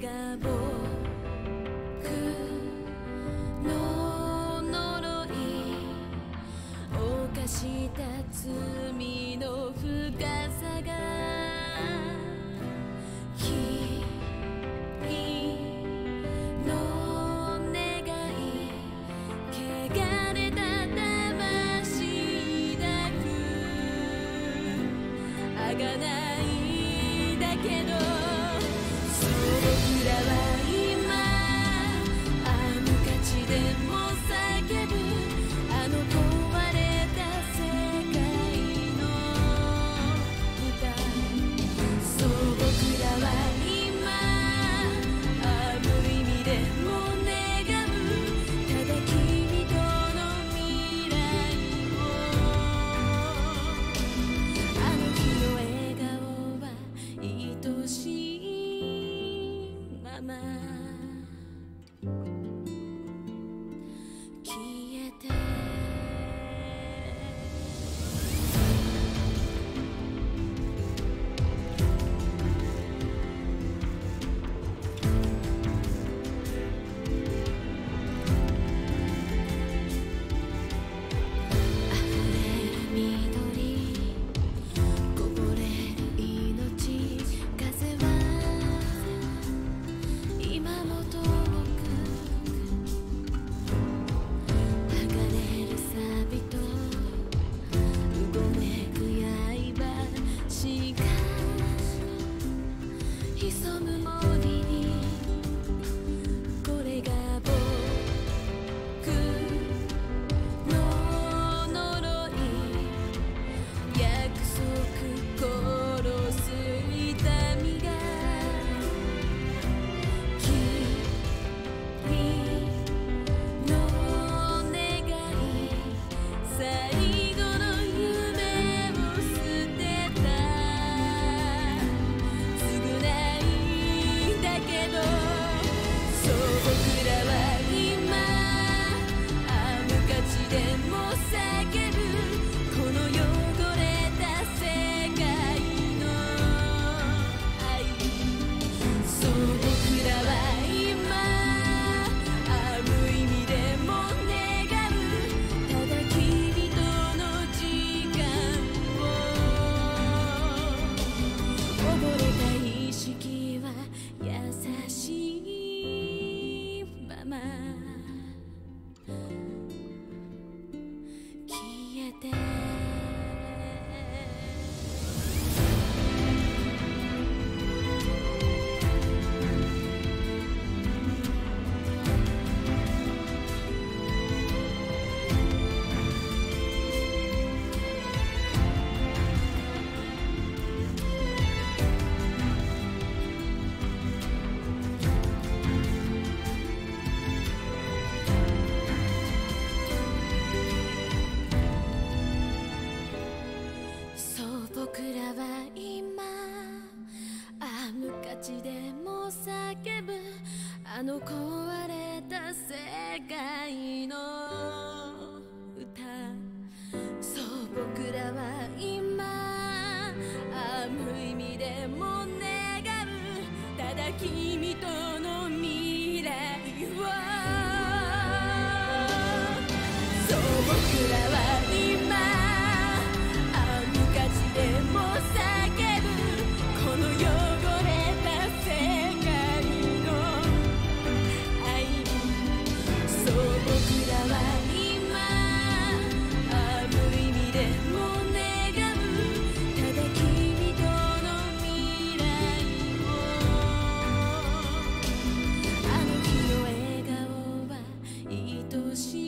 僕の呪い。犯した罪の深い叫ぶ。あの壊れた世界の歌。そう僕らは初心。